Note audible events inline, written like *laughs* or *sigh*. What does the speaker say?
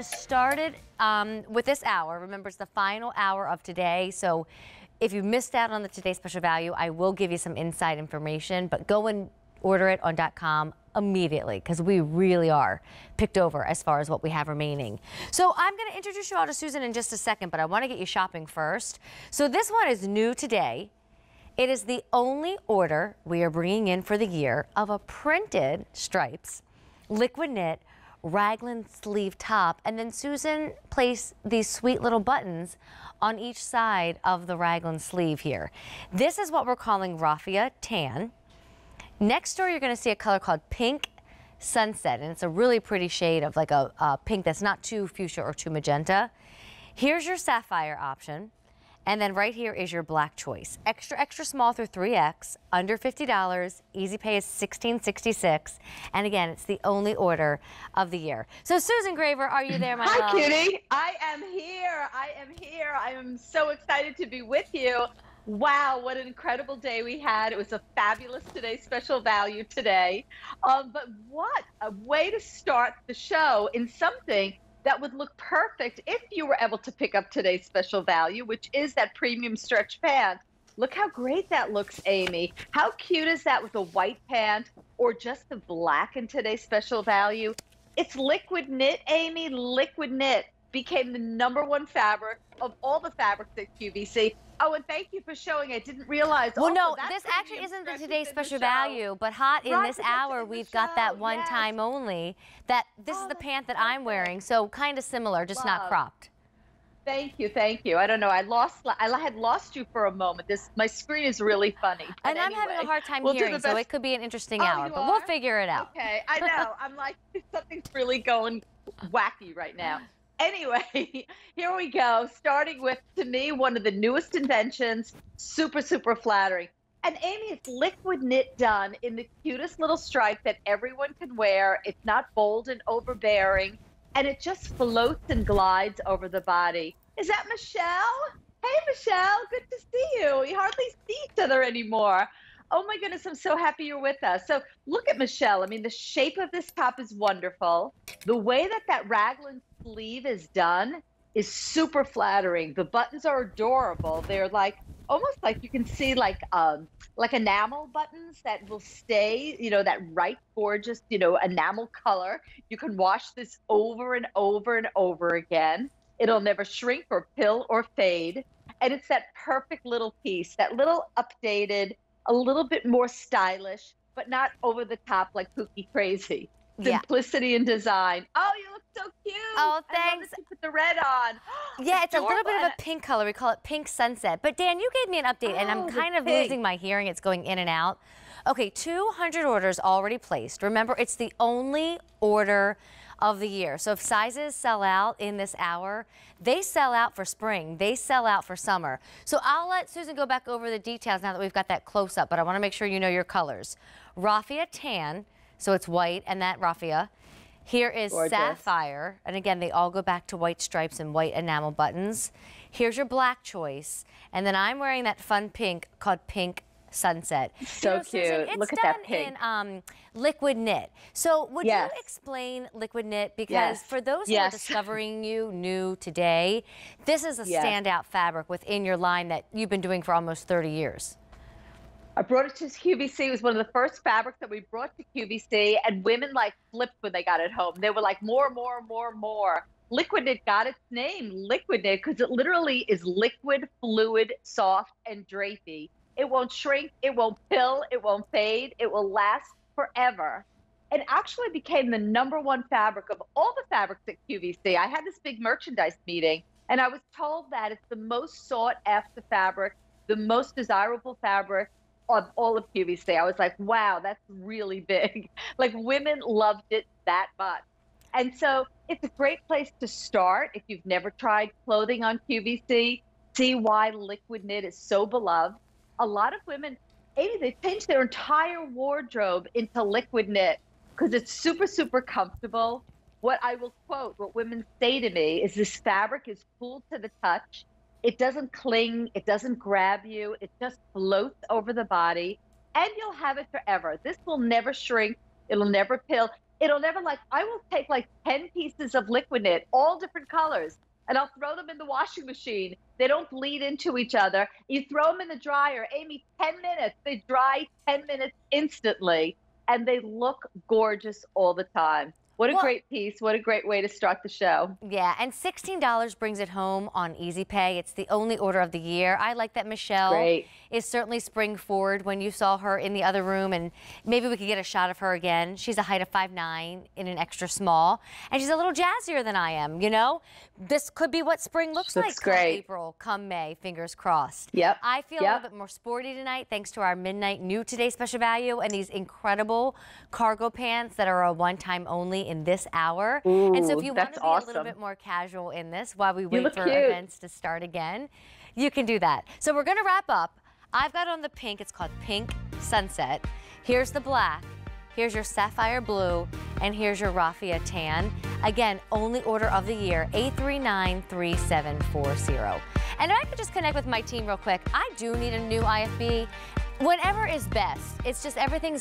to start it um, with this hour. Remember, it's the final hour of today. So if you missed out on the Today Special Value, I will give you some inside information, but go and order it on .com immediately because we really are picked over as far as what we have remaining. So I'm going to introduce you all to Susan in just a second, but I want to get you shopping first. So this one is new today. It is the only order we are bringing in for the year of a printed stripes, liquid knit, raglan sleeve top, and then Susan placed these sweet little buttons on each side of the raglan sleeve here. This is what we're calling raffia tan. Next door, you're going to see a color called pink sunset, and it's a really pretty shade of like a, a pink that's not too fuchsia or too magenta. Here's your sapphire option. And then right here is your black choice. Extra, extra small through 3X, under $50. Easy pay is $16.66. And again, it's the only order of the year. So Susan Graver, are you there, my Hi, love? Kitty. I am here. I am here. I am so excited to be with you. Wow, what an incredible day we had. It was a fabulous today, special value today. Um, but what a way to start the show in something that would look perfect if you were able to pick up today's special value, which is that premium stretch pant. Look how great that looks, Amy. How cute is that with a white pant or just the black in today's special value? It's liquid knit, Amy. Liquid knit became the number one fabric of all the fabrics at QVC. Oh, and thank you for showing. I didn't realize. Well, also, no, this actually isn't the today's in the special value, but hot in Right, this hour, in we've got that one yes. time only. That this is Oh, the pant that I'm wearing, so kind of similar, just not cropped. Thank you, thank you. I don't know. I lost. I had lost you for a moment. This my screen is really funny. And I'm having a hard time we'll hearing, so it could be an interesting Oh, hour, but we'll figure it out. Okay, I know. I'm like *laughs* something's really going wacky right now. Anyway, *laughs* here we go. Starting with to me one of the newest inventions. Super super flattering. And Amy, it's liquid knit done in the cutest little stripe that everyone can wear. It's not bold and overbearing, and it just floats and glides over the body. Is that Michelle? Hey, Michelle, good to see you. We hardly see each other anymore. Oh my goodness, I'm so happy you're with us. So look at Michelle. I mean, the shape of this top is wonderful. The way that that raglan sleeve is done is super flattering. The buttons are adorable. They're like almost like you can see like um like enamel buttons that will stay, you know, that right gorgeous, you know, enamel color. You can wash this over and over and over again. It'll never shrink or pill or fade. And it's that perfect little piece, that little updated, a little bit more stylish, but not over the top like Pookie Crazy. Yeah. Simplicity and design. Oh, you look so cute. Oh, I love thanks. that you put the red on. *gasps* Yeah, it's a little bit of a pink color. We call it pink sunset. But Dan, you gave me an update, and Oh, I'm kind of pink. losing my hearing. It's going in and out. Okay, 200 orders already placed. Remember, it's the only order of the year. So if sizes sell out in this hour, they sell out for spring. They sell out for summer. So I'll let Susan go back over the details now that we've got that close up, but I want to make sure you know your colors. Raffia tan, so it's white and that raffia. Here is Gorgeous. sapphire, and again, they all go back to white stripes and white enamel buttons. Here's your black choice, and then I'm wearing that fun pink called Pink Sunset. So Susan, cute. it's Look at that pink. in um, liquid knit. So would Yes. you explain liquid knit? Because Yes. for those who are *laughs* discovering you new today, this is a standout fabric within your line that you've been doing for almost 30 years. I brought it to QVC. It was one of the first fabrics that we brought to QVC, and women like flipped when they got it home. They were like, more, more, more, more. Liquid Knit got its name, Liquid Knit, because it literally is liquid, fluid, soft, and drapey. It won't shrink, it won't pill, it won't fade, it will last forever. It actually became the number one fabric of all the fabrics at QVC. I had this big merchandise meeting, and I was told that it's the most sought after fabric, the most desirable fabric of all of QVC. I was like, wow, that's really big. *laughs* Like women loved it that much. And so it's a great place to start if you've never tried clothing on QVC. See why liquid knit is so beloved. A lot of women, Amy, they change their entire wardrobe into liquid knit because it's super, super comfortable. What I will quote, what women say to me is this fabric is cool to the touch. It doesn't cling, it doesn't grab you, it just floats over the body, and you'll have it forever. This will never shrink, it'll never pill. it'll never like, I will take like 10 pieces of liquid knit, all different colors, and I'll throw them in the washing machine. They don't bleed into each other. You throw them in the dryer, Amy, 10 minutes. They dry 10 minutes instantly, and they look gorgeous all the time. What a Well- great piece. What a great way to start the show. Yeah, and $16 brings it home on Easy Pay. It's the only order of the year. I like that Michelle Great. is certainly spring forward when you saw her in the other room, and maybe we could get a shot of her again. She's a height of 5'9 in an extra small, and she's a little jazzier than I am, you know? This could be what spring looks Looks like great. April, come May, fingers crossed. Yep. I feel a little bit more sporty tonight thanks to our midnight new today special value and these incredible cargo pants that are a one time only in this hour. and so if you want to be a little bit more casual in this while we wait for cute. events to start again, you can do that. So we're going to wrap up. I've got on the pink. It's called Pink Sunset. Here's the black. Here's your sapphire blue, and here's your raffia tan. Again, only order of the year, A393740. And if I could just connect with my team real quick, I do need a new IFB. Whatever is best. It's just everything's